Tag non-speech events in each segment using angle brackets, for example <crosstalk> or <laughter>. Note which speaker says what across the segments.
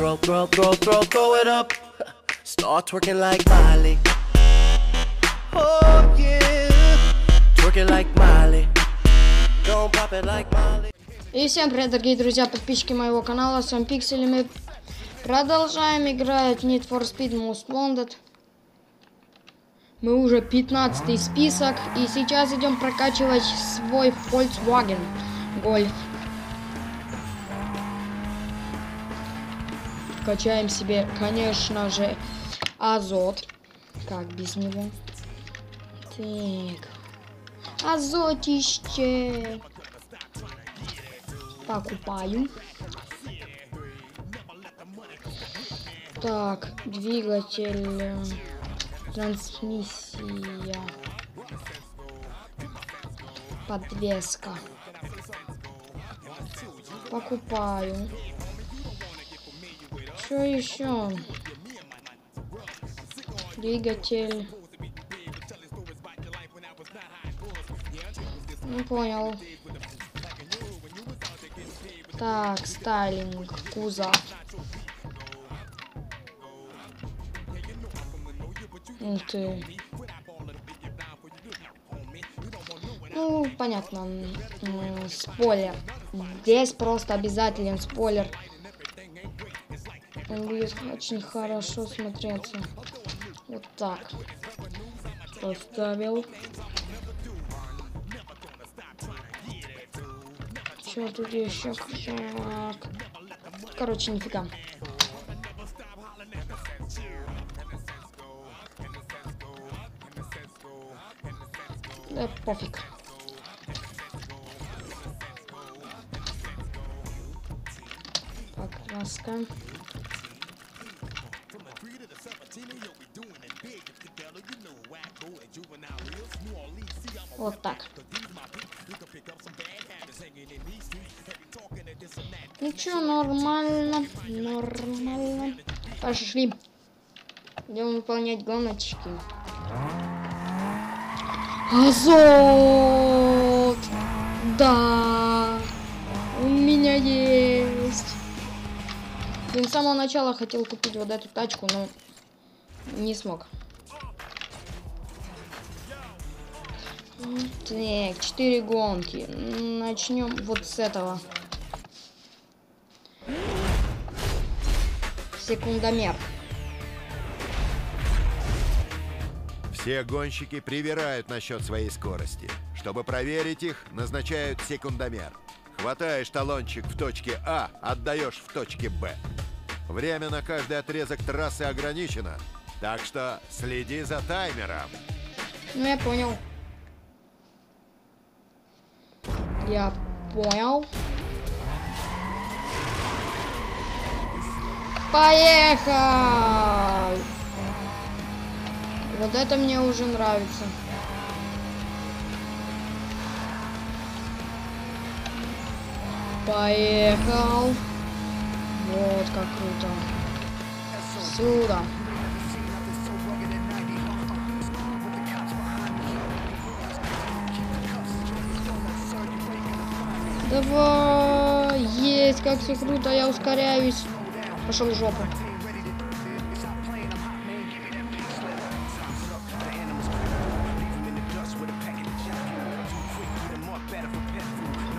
Speaker 1: Throw, throw, throw, throw, throw it up. Start twerking like Miley. Oh yeah, twerking like Miley. Don't pop it like Miley.
Speaker 2: И всем привет, дорогие друзья, подписчики моего канала, с вами Пиксели. Мы продолжаем играть Need for Speed Most Wanted. Мы уже 15 список, и сейчас идем прокачивать свой Volkswagen Golf. Качаем себе, конечно же, азот. Как без него? Так. Азотище. Покупаю. Так, двигатель, э, трансмиссия, подвеска. Покупаю. Что еще? Двигатель. Не понял. Так, стайлинг, кузов. Ух ты. Ну, понятно. Спойлер. Здесь просто обязателен спойлер. Он будет очень хорошо смотреться. Вот так. Поставил. Что тут еще? Короче, нифига. Да пофиг. Покраска. Вот так. Чё, нормально, нормально. Пошли. Идем выполнять гоночки. Азот! Да! У меня есть! Блин, с самого начала хотел купить вот эту тачку, но не смог. Так, 4 гонки. Начнем вот с этого. Секундомер.
Speaker 3: Все гонщики привирают насчет своей скорости. Чтобы проверить их, назначают секундомер. Хватаешь талончик в точке А, отдаешь в точке Б. Время на каждый отрезок трассы ограничено, так что следи за таймером.
Speaker 2: Ну, я понял. Я понял. Поехал! Вот это мне уже нравится. Поехал. Вот как круто. Сюда. Давай! Есть, как все круто, я ускоряюсь. Пошел в жопу.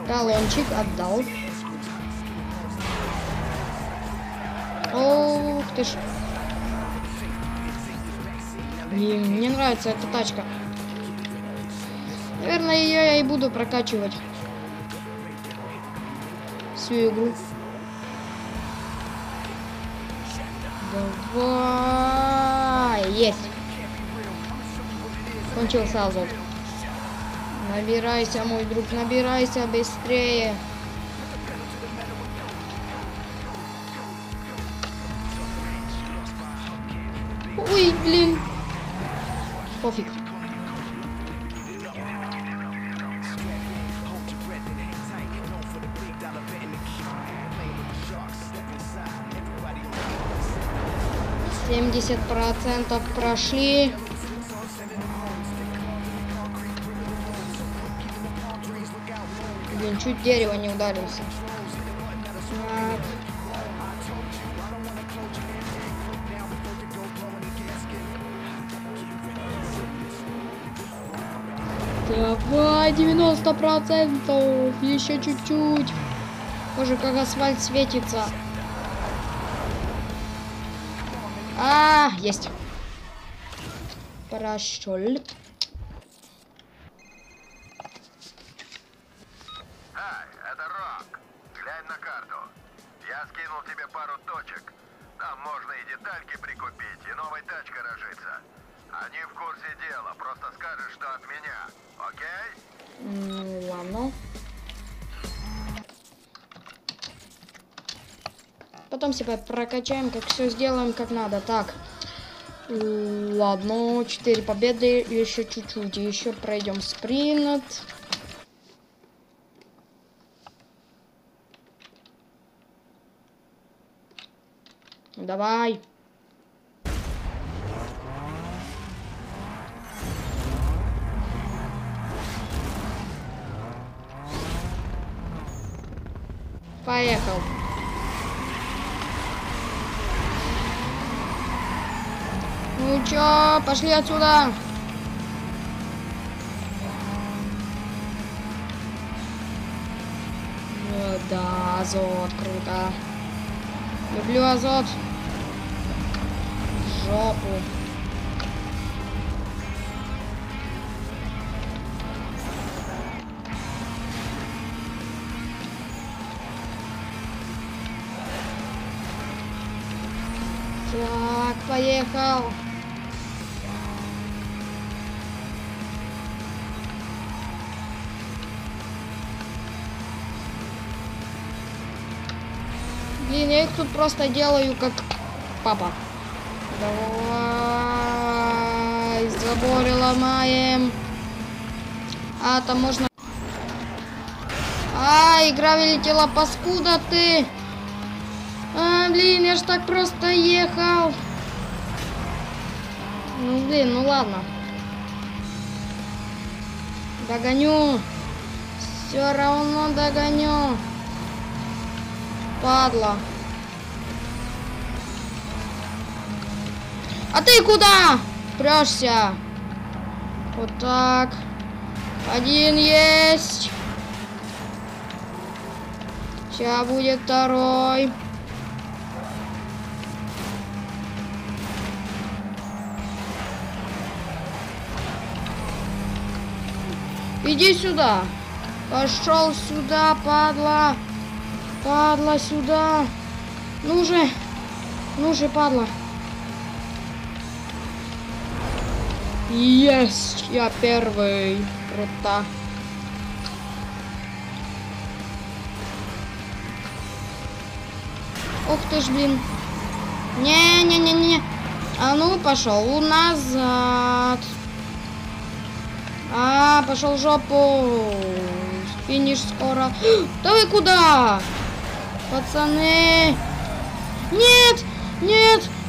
Speaker 2: Талончик отдал. Ух ты ж. И мне нравится эта тачка. Наверное, ее я и буду прокачивать. Всю игру. Давай! Есть! Кончился азот. Набирайся, мой друг, набирайся быстрее. Ой, блин. Пофиг. 70% прошли. Блин, чуть дерево не ударился. Так. Давай, 90%! Еще чуть-чуть! Боже, как асфальт светится! А, есть. Прошел. Прокачаем, как все сделаем как надо. Так. Ладно, 4 победы, еще чуть-чуть. Еще пройдем спринт. Давай. Поехал. Ну чё, пошли отсюда. Да, азот, круто. Люблю азот. Жопу. Так, поехал. Тут просто делаю как папа. Давай, заборы ломаем. А, там можно... А, игра вылетела, паскуда ты. А, блин, я ж так просто ехал. Ну, блин, ну ладно. Догоню. Все равно догоню. Падла. А ты куда? Прешься. Вот так. Один есть. Сейчас будет второй. Иди сюда. Пошел сюда, падла. Падла сюда. Ну же. Ну же, падла. Есть, я первый. Круто. Ох ты ж, блин. Не-не-не-не. А ну, пошел назад. А, пошел в жопу. Финиш скоро. <gasps> Да вы куда? Пацаны. Нет, нет,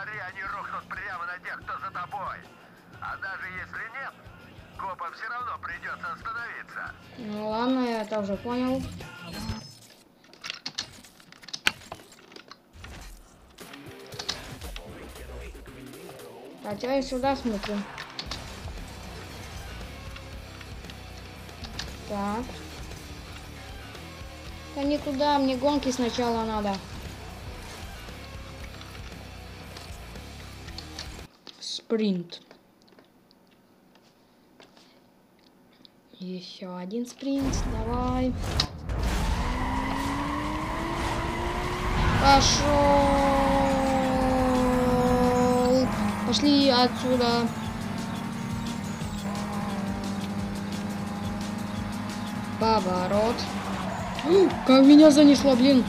Speaker 3: Пари, они рухнут прямо на тех, кто за тобой. А даже если нет, копам все равно придется остановиться.
Speaker 2: Ну ладно, я это уже понял. Хотя я сюда смотрю. Так. Да не туда, мне гонки сначала надо. Спринт. Еще один спринт, давай. Пошел. Пошли отсюда. Поворот. Как меня занесло, блин.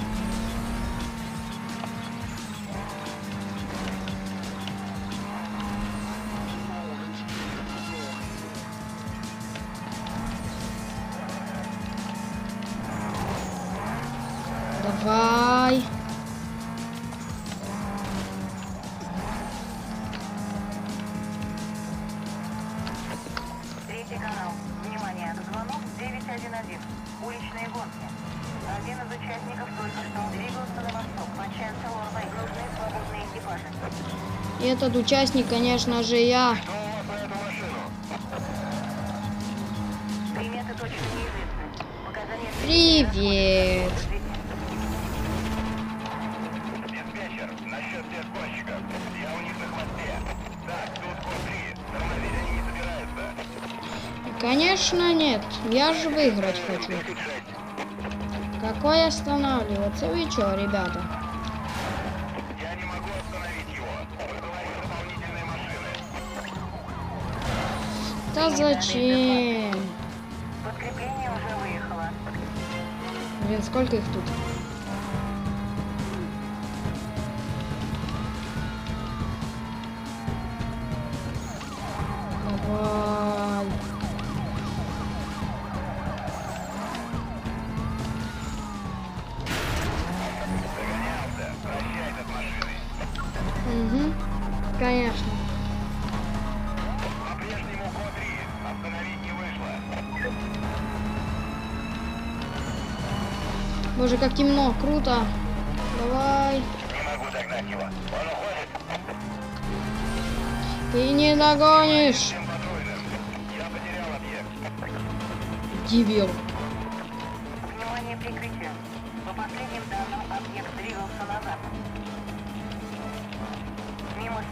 Speaker 2: Давай.
Speaker 4: Третий канал. Внимание, звонок 911. Уличные гонки. Один из участников только что двигался на восток по Ченса Лорвей. Нужны свободные экипажи.
Speaker 2: И этот участник, конечно же, я.
Speaker 5: Я
Speaker 2: же выиграть хочу. Какой останавливаться? Вы чё, ребята?
Speaker 5: Я не могу остановить его. Дополнительные машины.
Speaker 2: Да зачем?
Speaker 4: Подкрепление уже выехало.
Speaker 2: Блин, сколько их тут? Давай. Темно, круто. Давай.
Speaker 5: Не могу догнать его. Он уходит.
Speaker 2: Ты не догонишь.
Speaker 5: Я потерял объект.
Speaker 2: Дебил.
Speaker 4: Внимание, прикрытие. По последним данным, объект двигался назад. Мимо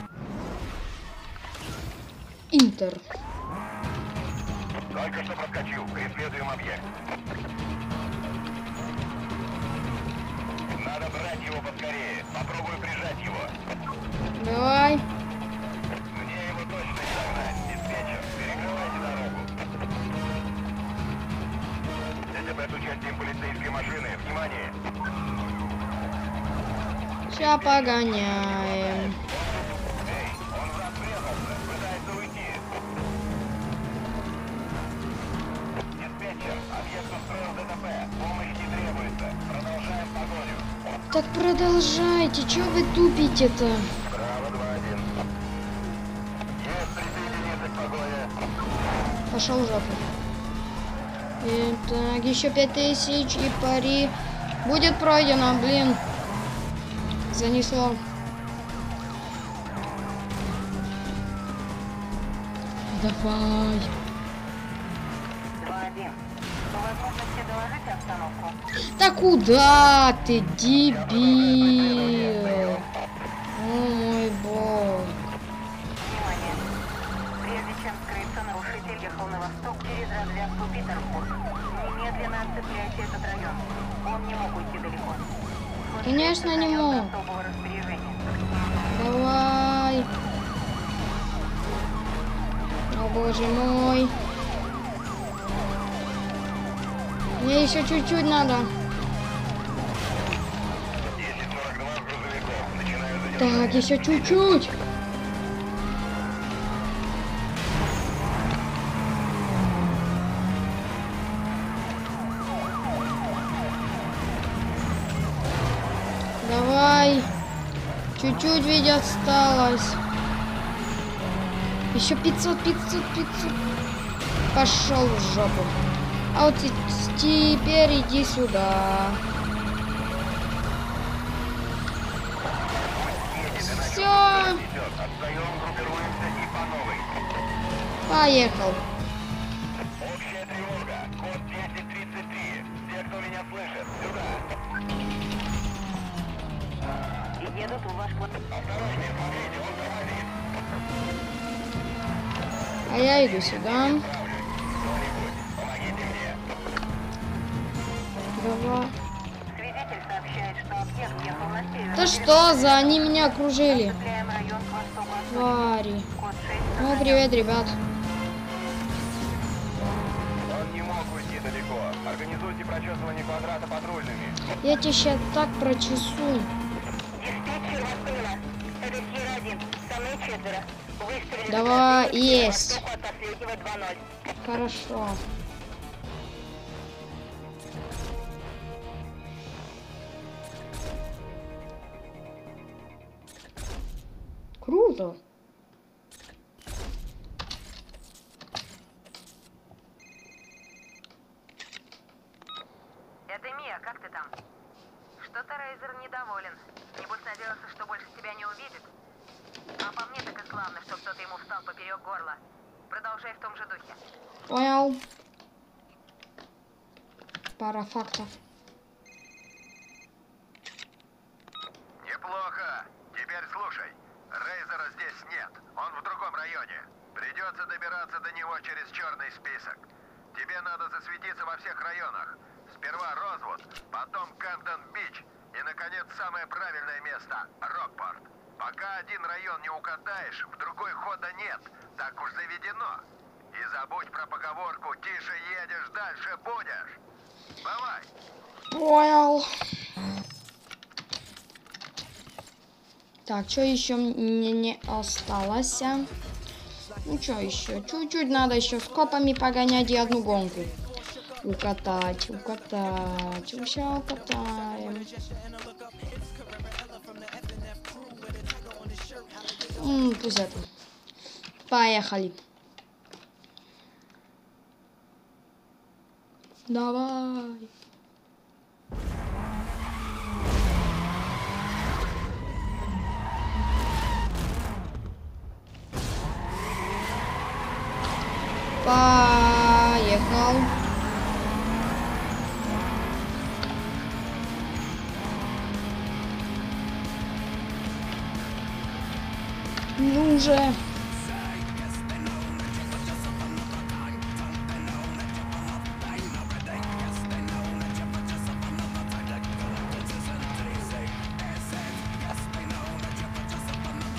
Speaker 2: Интер.
Speaker 5: Только что проскочил. Преследуем объект. Продолжаем погоню.
Speaker 2: Так продолжайте, чё вы тупите-то?
Speaker 5: Право 2-1. Есть присоединиться к погоне.
Speaker 2: Пошел в жопу. И, еще пять тысяч и пари будет пройдено, блин. Занесло. Давай.
Speaker 4: 2-1. По возможности доложите обстановку.
Speaker 2: Да куда ты, дебил? О мой бог.
Speaker 4: Ехал на восток через развязку Питербург. Немедленно отцепляйте этот район. Он не мог уйти далеко.
Speaker 2: Конечно, не мог. Давай. О боже мой. Мне еще чуть-чуть надо.
Speaker 5: 10-42 грузовиков. Начинаю задержать.
Speaker 2: Так, еще чуть-чуть. Чуть-чуть ведь осталось. Еще 500, 500, 500. Пошел в жопу. А вот те- теперь иди сюда. Все. Поехал.
Speaker 5: Общая тревога. Код 1033. Все, кто меня слышит, сюда.
Speaker 4: Едут в ваш квартал.
Speaker 2: А я иду сюда. Давай.
Speaker 4: Свидетель сообщает, что объект ехал на север.
Speaker 2: Да что за, они меня окружили. Твари.
Speaker 4: Код 6.
Speaker 2: Ну, привет, ребят.
Speaker 5: Он не мог уйти далеко. Организуйте прочесывание квадрата патрульными.
Speaker 2: Я тебя сейчас так прочесу. Давай, есть. Хорошо. Круто.
Speaker 3: faktów. Так, что
Speaker 2: еще мне не осталось? Ну, что еще? Чуть-чуть надо еще с копами погонять и одну гонку. Укатать, укатать. Сейчас укатаем. М, пусть это. Поехали. Давай. Же.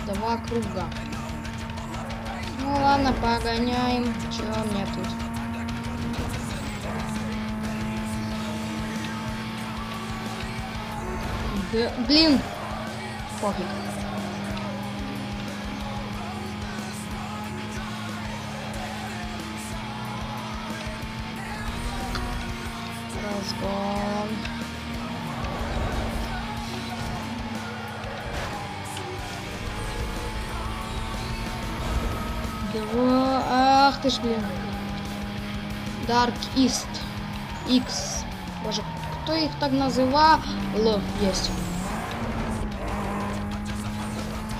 Speaker 2: Два круга. Ну ладно, погоняем. Чего мне тут? Блин. Пофиг. Разгон. Два. Ах ты ж, блин. Dark East. X. Боже, кто их так называл? Л есть.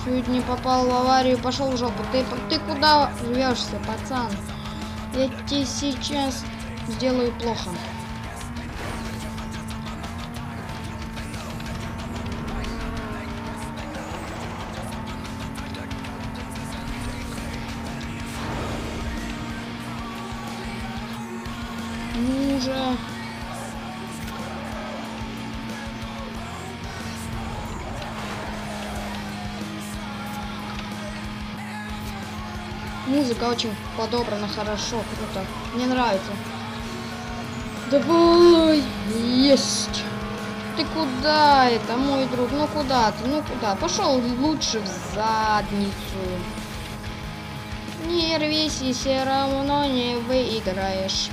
Speaker 2: Чуть не попал в аварию, пошел в жопу. Ты, ты куда рвешься, пацан? Я тебе сейчас сделаю плохо. Же. Музыка очень подобрана хорошо, круто. Мне нравится. Давай! Есть! Ты куда это, мой друг? Ну куда ты? Ну куда? Пошел лучше в задницу. Не рвись все равно не выиграешь.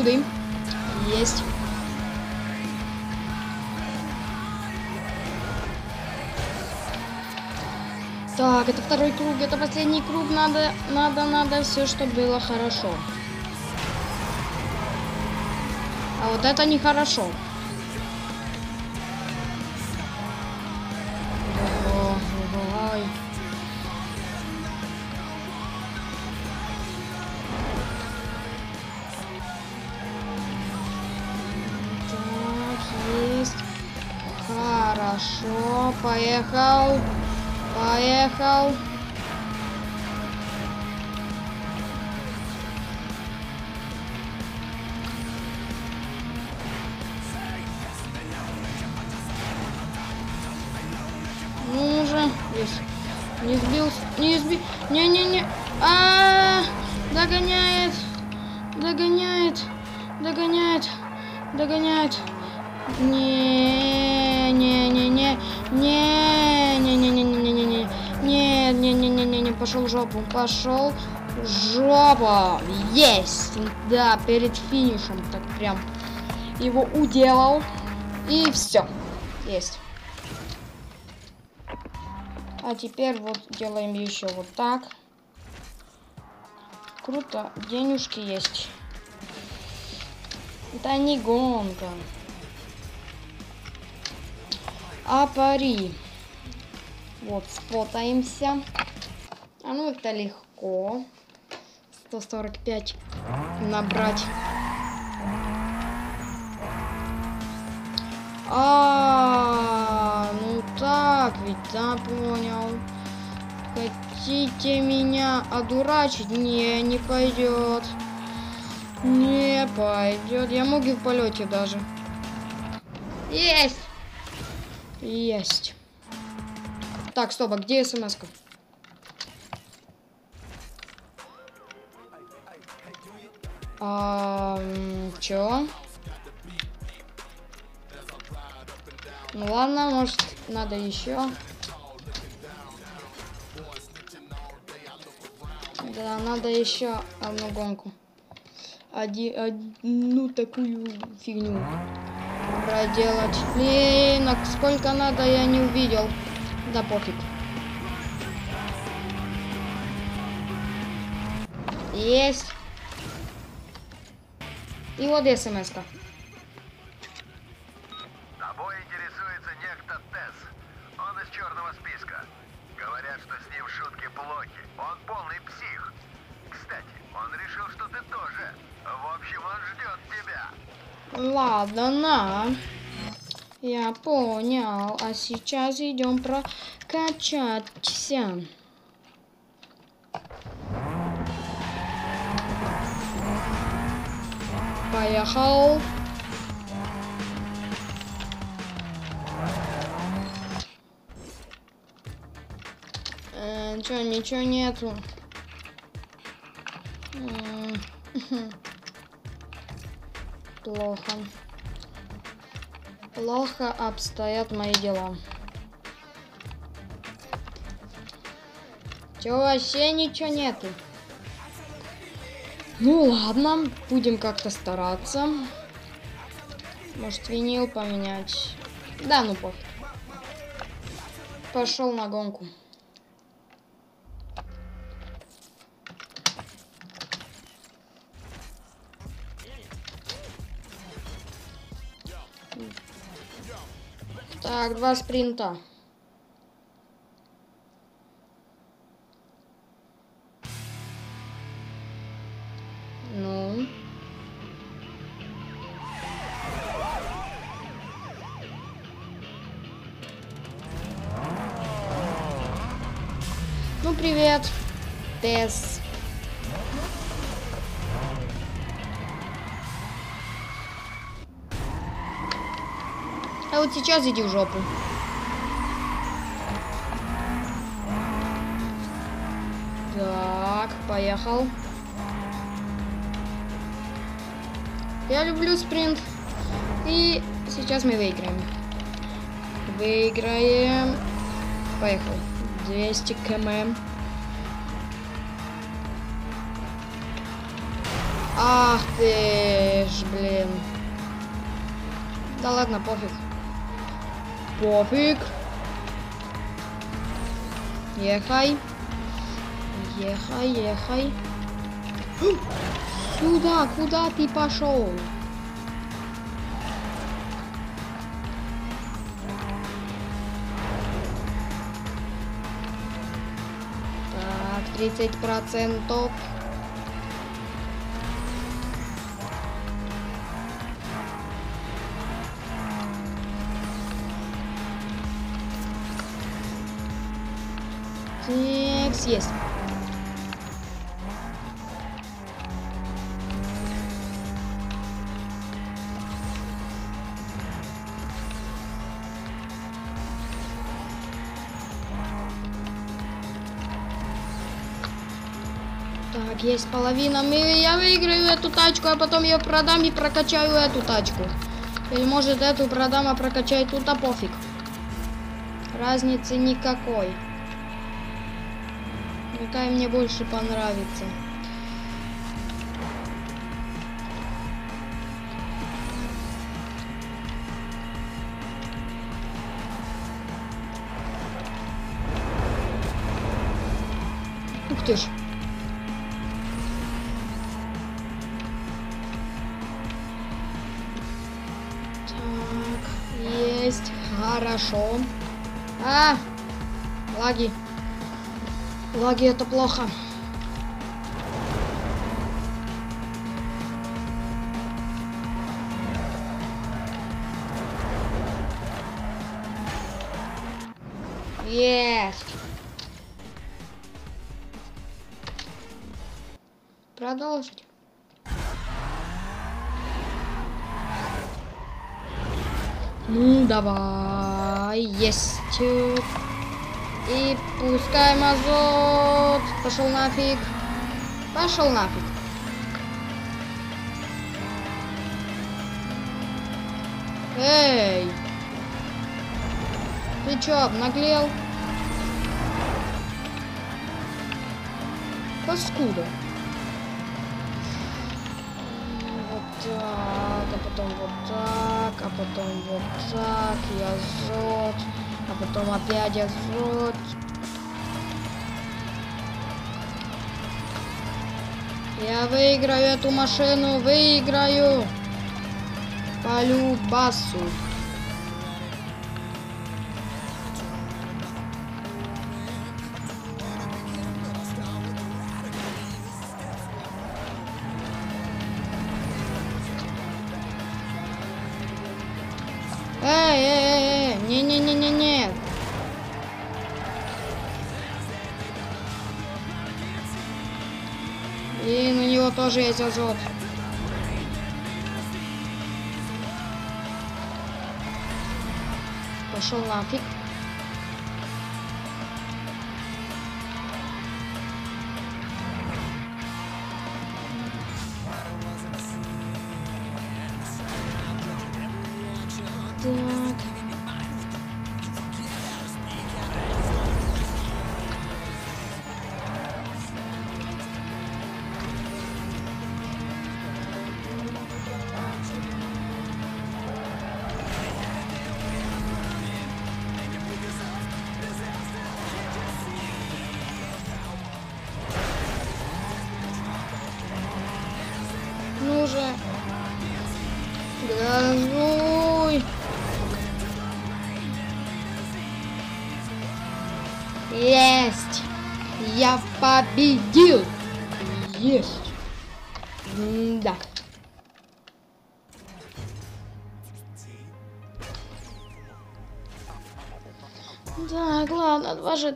Speaker 2: Суды. Есть. Так, это второй круг, это последний круг. Надо, надо, надо все, чтобы было хорошо. А вот это нехорошо. Ого, поехал. Поехал. Ну уже. Не сбил, не сбил, не-не-не, а, догоняет, догоняет, догоняет, догоняет. Не, пошел в жопу. Пошел в жопу. Есть. Да, перед финишем так прям его уделал. И все. Есть. А теперь вот делаем еще вот так. Круто, денежки есть. Это не гонка. А пари. Вот, спотаемся. А ну это легко. 145 набрать. А, ну так ведь, да, понял. Хотите меня одурачить? Не, не пойдет. Не пойдет. Я мог и в полете даже. Есть! Есть. Так, стоп, а где смс А, чё? Ну ладно, может надо еще. Да, надо еще одну гонку. Оди, одну такую фигню проделать. Блин, а сколько надо, я не увидел. Да пофиг. Есть. И вот смс-ка.
Speaker 5: Тобой интересуется некто Тесс. Он из черного списка. Говорят, что с ним шутки плохи. Он полный псих. Кстати, он решил, что ты тоже. В общем, он ждет тебя.
Speaker 2: Ладно, на. Я понял. А сейчас идем прокачаться. Поехал. Э, чё, ничего нету. <laughs> Плохо. Плохо обстоят мои дела. Чё, вообще ничего нету? Ну ладно, будем как-то стараться. Может винил поменять. Да, ну пофиг. Пошел на гонку. Так, два спринта. Ну, привет, Тесс. А вот сейчас иди в жопу. Так, поехал. Я люблю спринт. И сейчас мы выиграем. Выиграем. Поехал. 200 км. Ах ты ж, блин. Да ладно, пофиг. Пофиг. Ехай. Ехай, ехай. <gasps> Сюда, куда ты пошел? 30 процентов. Так, Так, есть половина. Мы- Я выиграю эту тачку, а потом ее продам и прокачаю эту тачку. Или может эту продам, а прокачаю тут, а пофиг. Разницы никакой. Какая мне больше понравится. Ух ты ж. Хорошо. А, лаги. Лаги это плохо. Есть. Продолжить. Ну, давай. Пошел нафиг. Пошел нафиг. Эй! Ты чё, обнаглел? Паскуда. Вот так, а потом вот так, а потом вот так, и азот, а потом опять азот. Я выиграю эту машину, выиграю. По любасу. Тоже есть азот. Пошел нафиг.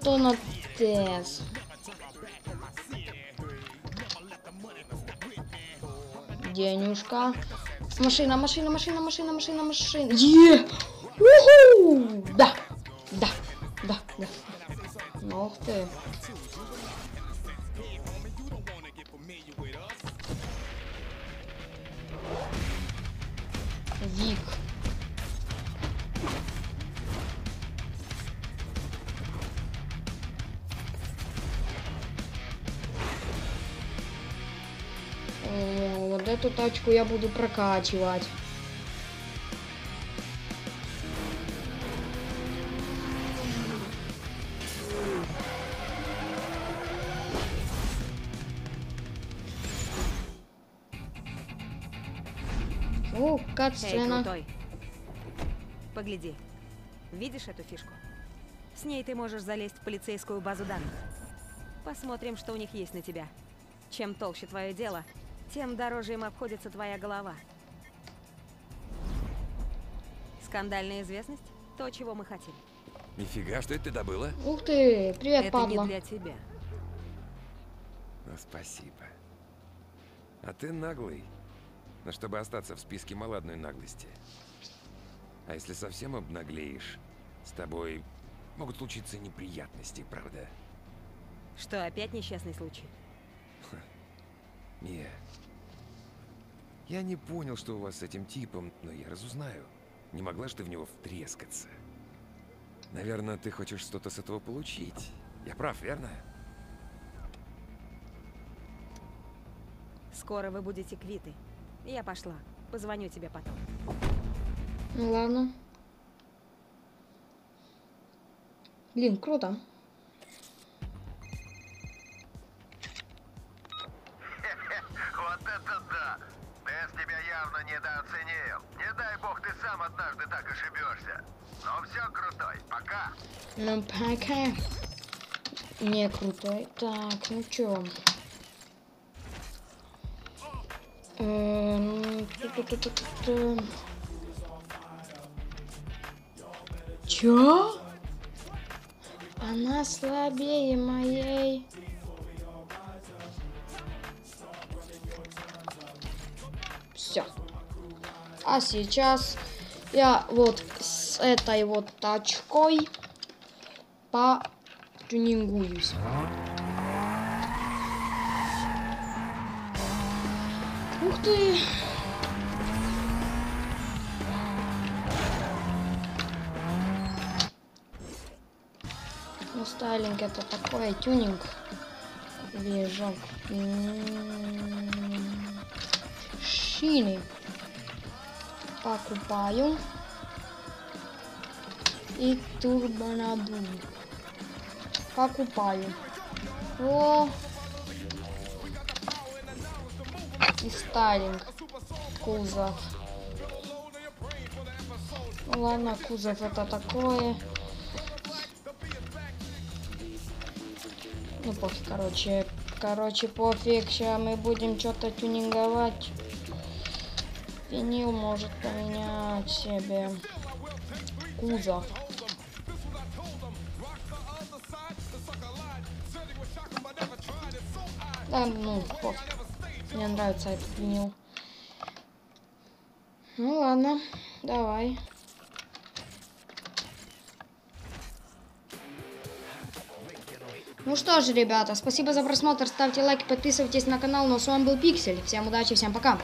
Speaker 2: Ладно, два жетона Денюшка. Машина, машина, машина, машина, машина, машина. Е! Уху! Да, да, да, да. Ну, ты. Эту тачку я буду прокачивать. О,
Speaker 6: Эй,
Speaker 2: кат-сцена.
Speaker 6: крутой. Погляди. Видишь эту фишку? С ней ты можешь залезть в полицейскую базу данных. Посмотрим, что у них есть на тебя. Чем толще твое дело, тем дороже им обходится твоя голова. Скандальная известность – то, чего мы хотим.
Speaker 7: Нифига, что это ты добыла?
Speaker 2: Ух ты, привет,
Speaker 6: Это
Speaker 2: падла.
Speaker 6: не для тебя.
Speaker 7: Ну, спасибо. А ты наглый. Но чтобы остаться в списке, мало одной наглости. А если совсем обнаглеешь, с тобой могут случиться неприятности, правда?
Speaker 6: Что, опять несчастный случай? <laughs>
Speaker 7: Не, я не понял, что у вас с этим типом, но я разузнаю. Не могла же ты в него втрескаться? Наверное, ты хочешь что-то с этого получить. Я прав, верно?
Speaker 6: Скоро вы будете квиты. Я пошла. Позвоню тебе потом.
Speaker 2: Ну ладно. Блин, круто.
Speaker 5: Вот это да! Тесс тебя явно недооценил. Не дай бог ты сам однажды так ошибешься. Но все, крутой, пока.
Speaker 2: Ну, пока. Не крутой. Так, ну чё? Эм. Чё? Она слабее моей. А сейчас я вот с этой вот тачкой потюнингуюсь. Ух ты! Ну, стайлинг это такой тюнинг. М, Шины. Покупаю. И турбонадув. Покупаю. О! И стайлинг. Кузов. Ладно, кузов это такое. Ну пофиг, короче. Короче, пофиг. Сейчас мы будем что-то тюнинговать. Винил может поменять себе кузов. Да, ну, пофиг. Мне нравится этот винил. Ну ладно, давай. Ну что же, ребята, спасибо за просмотр, ставьте лайки, подписывайтесь на канал. Ну, с вами был Пиксель. Всем удачи, всем пока.